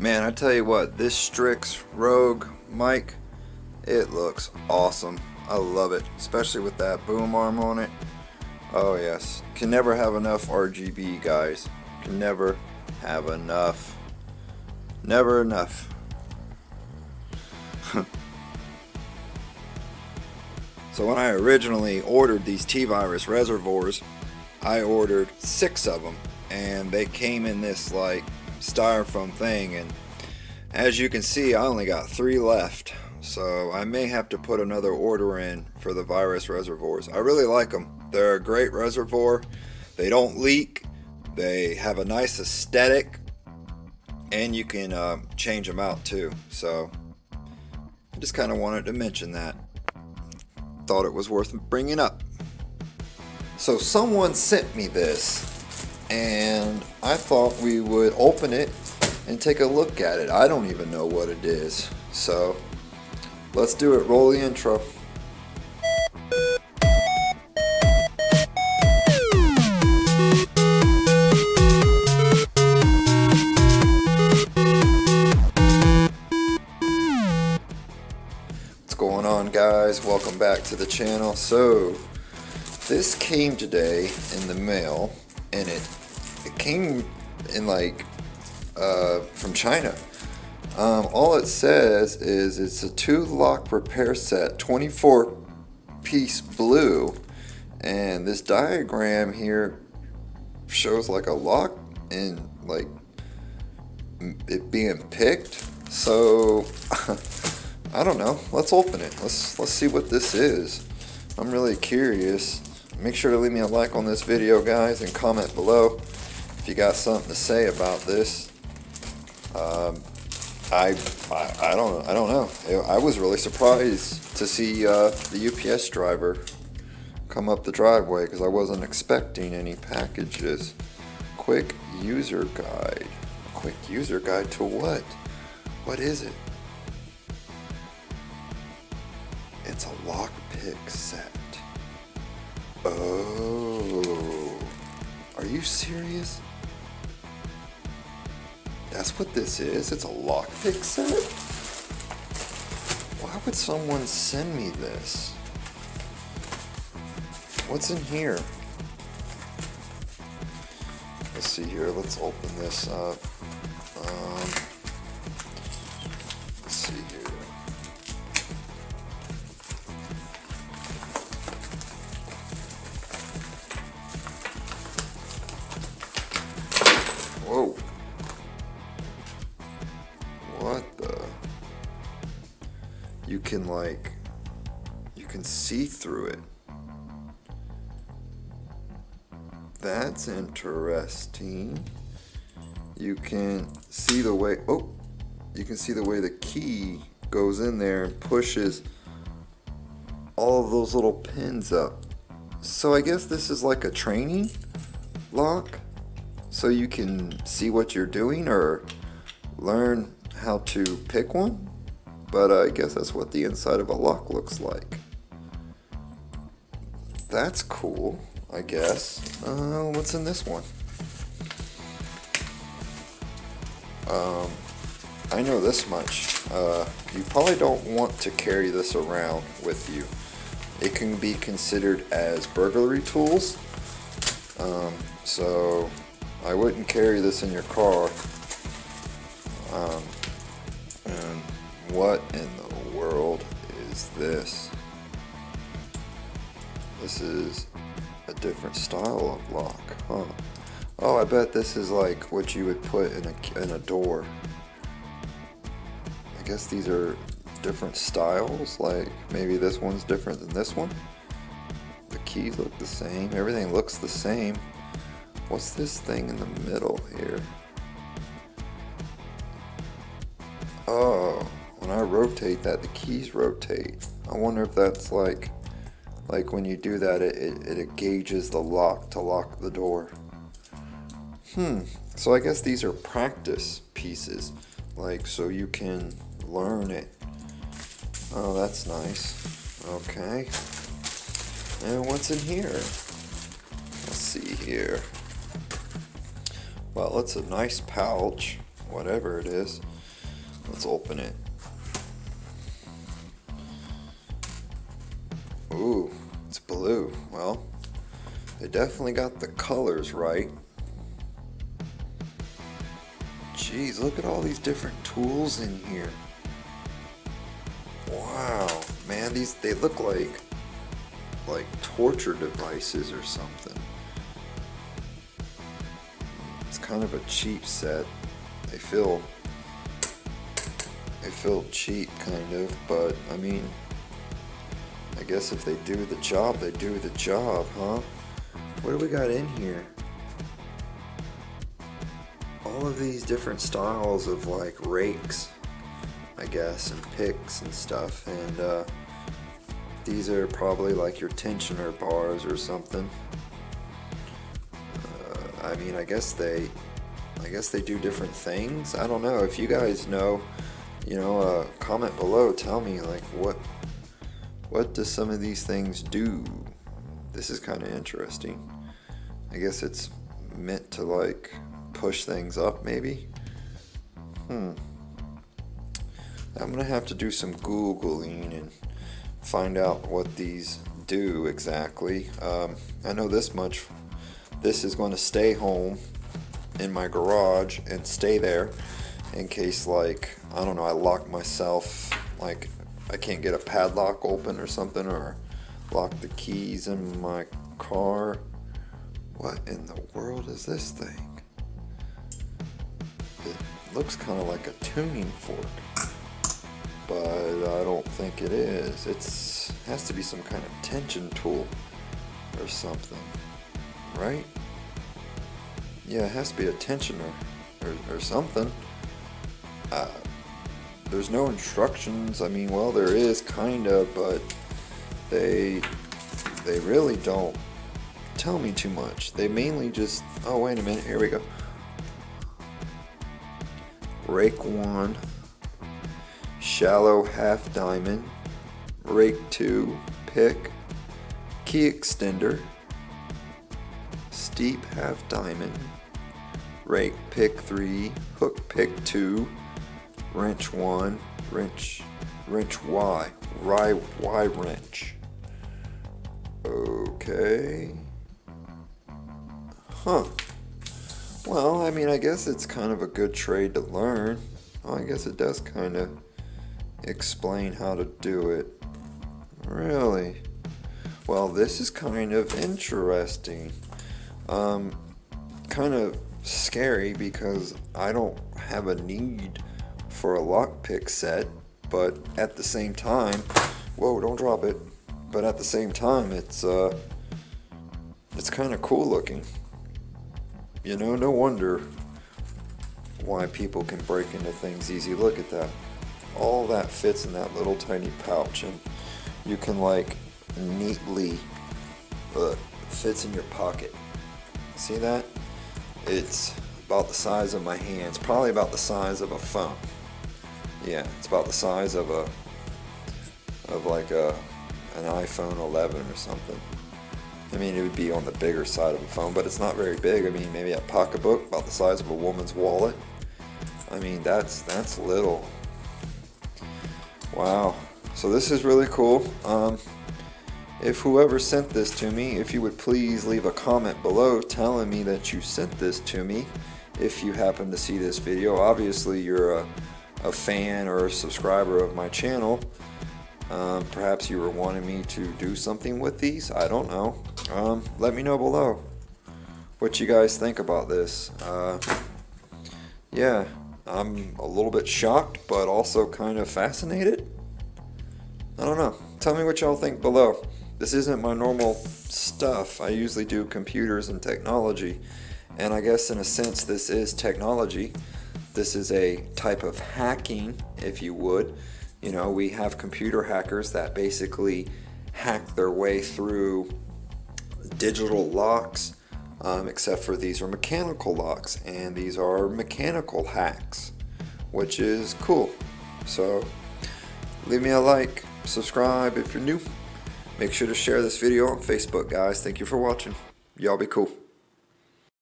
Man, I tell you what, this Strix Rogue mic, it looks awesome. I love it, especially with that boom arm on it. Oh yes, can never have enough RGB guys. Can never have enough. Never enough. so when I originally ordered these T-Virus reservoirs, I ordered six of them and they came in this like styrofoam thing and as you can see I only got three left so I may have to put another order in for the virus reservoirs. I really like them. They're a great reservoir. They don't leak. They have a nice aesthetic and you can uh, change them out too. So I just kind of wanted to mention that. Thought it was worth bringing up. So someone sent me this and I thought we would open it and take a look at it. I don't even know what it is. So let's do it. Roll the intro. What's going on guys? Welcome back to the channel. So this came today in the mail and it it came in like uh, from China. Um, all it says is it's a two lock repair set, 24 piece blue, and this diagram here shows like a lock and like it being picked. So I don't know. Let's open it. Let's let's see what this is. I'm really curious. Make sure to leave me a like on this video, guys, and comment below you got something to say about this. Um, I, I, I don't I don't know. I was really surprised to see uh, the UPS driver come up the driveway because I wasn't expecting any packages. Quick user guide. Quick user guide to what? What is it? It's a lockpick set. Oh. Are you serious? That's what this is? It's a lockpick set? Why would someone send me this? What's in here? Let's see here. Let's open this up. You can like, you can see through it. That's interesting. You can see the way, oh, you can see the way the key goes in there and pushes all of those little pins up. So I guess this is like a training lock so you can see what you're doing or learn how to pick one. But I guess that's what the inside of a lock looks like. That's cool, I guess. Uh, what's in this one? Um, I know this much. Uh, you probably don't want to carry this around with you. It can be considered as burglary tools. Um, so I wouldn't carry this in your car. Um, and what in the world is this? This is a different style of lock, huh? Oh, I bet this is like what you would put in a, in a door. I guess these are different styles, like maybe this one's different than this one. The keys look the same, everything looks the same. What's this thing in the middle here? Oh, when I rotate that, the keys rotate. I wonder if that's like, like when you do that, it, it, it gauges the lock to lock the door. Hmm, so I guess these are practice pieces, like so you can learn it. Oh, that's nice. Okay. And what's in here? Let's see here. Well, it's a nice pouch, whatever it is. Let's open it. Ooh, it's blue. Well, they definitely got the colors right. Jeez, look at all these different tools in here. Wow, man, these they look like like torture devices or something. It's kind of a cheap set. They feel they feel cheap kind of, but I mean I guess if they do the job, they do the job, huh? What do we got in here? All of these different styles of like rakes, I guess, and picks and stuff, and uh, these are probably like your tensioner bars or something. Uh, I mean, I guess they, I guess they do different things. I don't know. If you guys know, you know, uh, comment below. Tell me like what what do some of these things do? This is kind of interesting. I guess it's meant to like push things up maybe? Hmm. I'm gonna have to do some Googling and find out what these do exactly. Um, I know this much. This is going to stay home in my garage and stay there in case like, I don't know, I lock myself like I can't get a padlock open or something or lock the keys in my car. What in the world is this thing? It looks kind of like a tuning fork, but I don't think it is. It's has to be some kind of tension tool or something, right? Yeah, it has to be a tensioner or, or something. Uh, there's no instructions. I mean, well, there is kind of, but they they really don't tell me too much. They mainly just, oh, wait a minute, here we go. Rake 1, shallow half diamond, rake 2, pick, key extender, steep half diamond, rake pick 3, hook pick 2, wrench 1, wrench, wrench Y, Y, Y wrench. Okay. Huh. Well, I mean, I guess it's kind of a good trade to learn. Oh, I guess it does kind of explain how to do it. Really? Well, this is kind of interesting. Um, kind of scary because I don't have a need for a lockpick set, but at the same time, whoa, don't drop it. But at the same time, it's uh, it's kind of cool looking. You know, no wonder why people can break into things easy. Look at that. All that fits in that little tiny pouch, and you can like neatly uh, fits in your pocket. See that? It's about the size of my hands, probably about the size of a phone. Yeah, it's about the size of a of like a an iPhone 11 or something. I mean, it would be on the bigger side of a phone, but it's not very big. I mean, maybe a pocketbook about the size of a woman's wallet. I mean, that's that's little. Wow. So this is really cool. Um, if whoever sent this to me, if you would please leave a comment below telling me that you sent this to me. If you happen to see this video, obviously you're a a fan or a subscriber of my channel. Um, perhaps you were wanting me to do something with these. I don't know. Um, let me know below what you guys think about this. Uh, yeah, I'm a little bit shocked, but also kind of fascinated. I don't know. Tell me what y'all think below. This isn't my normal stuff. I usually do computers and technology. And I guess in a sense this is technology. This is a type of hacking, if you would. You know, we have computer hackers that basically hack their way through digital locks, um, except for these are mechanical locks, and these are mechanical hacks, which is cool. So, leave me a like, subscribe if you're new. Make sure to share this video on Facebook, guys. Thank you for watching. Y'all be cool.